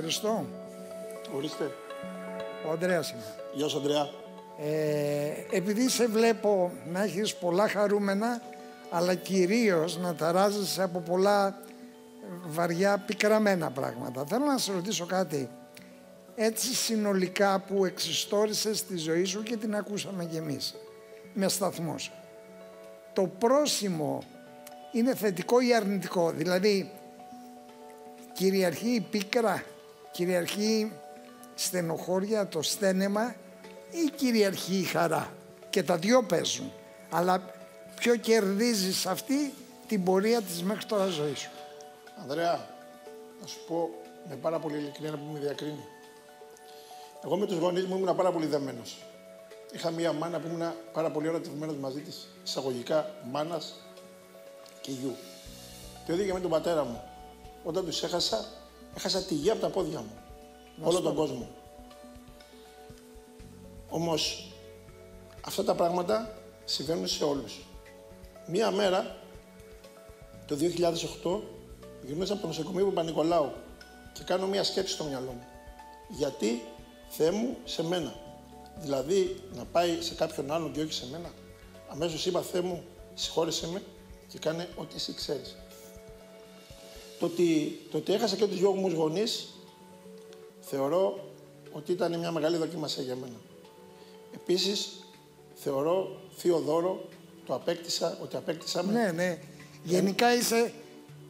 Χριστό. Ορίστε. Ο Ανδρέας είμαι. Γεια σου, Ανδρέα. Ε, επειδή σε βλέπω να έχεις πολλά χαρούμενα, αλλά κυρίως να ταράζεσαι από πολλά βαριά πικραμένα πράγματα. Θέλω να σε ρωτήσω κάτι. Έτσι συνολικά που εξιστόρισες τη ζωή σου και την ακούσαμε κι εμείς με σταθμός. Το πρόσημο είναι θετικό ή αρνητικό; Δηλαδή, κυριαρχεί η πίκρα, κυριαρχεί στενοχώρια, το στένεμα ή κυριαρχεί η χαρά. Και τα δυο παίζουν. Αλλά ποιο κερδίζεις αυτή την πορεία της μέχρι τώρα ζωής σου. Ανδρέα, να σου πω με πάρα πολύ ειλικρινία που με διακρίνει. Εγώ με τους γονείς μου ήμουν πάρα πολύ δεμένος. Είχα μία μάνα που ήμουν πάρα πολύ ερωτευμένος μαζί της, εισαγωγικά μάνας και γιου. Το ίδιο και με τον πατέρα μου. Όταν τους έχασα, έχασα τη γη από τα πόδια μου. Όλο τον κόσμο. Όμως, αυτά τα πράγματα συμβαίνουν σε όλους. Μία μέρα, το 2008, γυρνούσα από το νοσοκομείο του Πανικολάου και κάνω μία σκέψη στο μυαλό μου. Γιατί, Θεέ μου, σε μένα. Δηλαδή, να πάει σε κάποιον άλλον και όχι σε μένα. Αμέσως είπα, Θεέ μου, συγχώρεσέ με και κάνε ό,τι εσύ ξέρεις. Το ότι, το ότι έχασα και τους δυο μου γονείς, θεωρώ ότι ήταν μια μεγάλη δοκιμασία για μένα. Επίσης, θεωρώ θείο δώρο, το απέκτησα, ότι απέκτησα με. Ναι, ναι. Γενικά είσαι,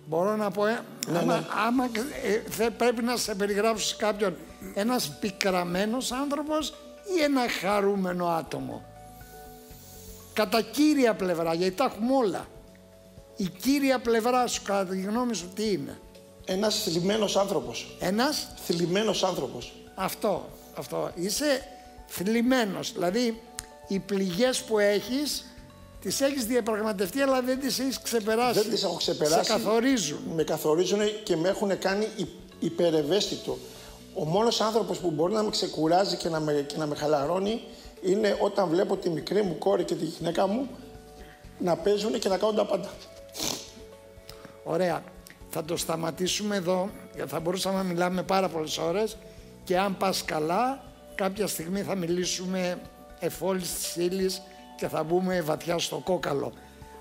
μπορώ να πω, ε, Ναι, άμα, ναι. άμα, ε, θε- πρέπει να σε περιγράψω σε κάποιον ένας πικραμένος άνθρωπος ή ένα χαρούμενο άτομο. Κατά κύρια πλευρά, γιατί τα έχουμε όλα. Η κύρια πλευρά σου, κατά τη γνώμη σου, τι είναι; Ένας θλιμμένος άνθρωπος. Ένας, Θλιμμένος άνθρωπος. αυτό, αυτό. Είσαι θλιμμένος. Δηλαδή, οι πληγές που έχεις, τις έχεις διαπραγματευτεί, αλλά δεν τις έχεις ξεπεράσει. Δεν τις έχω ξεπεράσει. Σε καθορίζουν. Με καθορίζουν και με έχουν κάνει υ- υπερευαίσθητο. Ο μόνος άνθρωπος που μπορεί να με ξεκουράζει και να με, και να με χαλαρώνει είναι όταν βλέπω τη μικρή μου κόρη και τη γυναίκα μου να παίζουν και να κάνουν τα πάντα. Ωραία. Θα το σταματήσουμε εδώ, γιατί θα μπορούσαμε να μιλάμε πάρα πολλές ώρες και αν πας καλά, κάποια στιγμή θα μιλήσουμε εφόλης της ύλης και θα μπούμε βαθιά στο κόκαλο.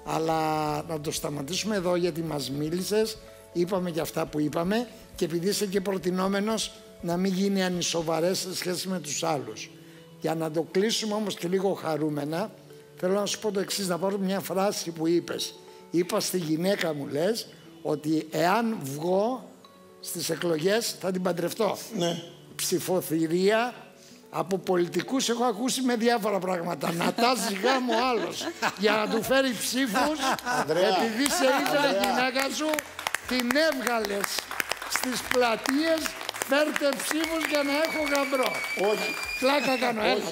Αλλά να το σταματήσουμε εδώ γιατί μας μίλησες, είπαμε και αυτά που είπαμε και επειδή είσαι και προτινόμενος να μην γίνει ανισοβαρές σε σχέση με τους άλλους. Για να το κλείσουμε όμως και λίγο χαρούμενα, θέλω να σου πω το εξής, να πάρω μια φράση που είπες. Είπα στη γυναίκα μου, λες, ότι εάν βγω στις εκλογές θα την παντρευτώ. Ναι. Ψηφοθυρία από πολιτικούς έχω ακούσει με διάφορα πράγματα. να τα ζυγά μου άλλος για να του φέρει ψήφους Ανδρέα, επειδή σε είδα η Ανδρέα. γυναίκα σου την έβγαλες στις πλατείες φέρτε ψήφους για να έχω γαμπρό. Όχι. Πλάκα κάνω, έλα.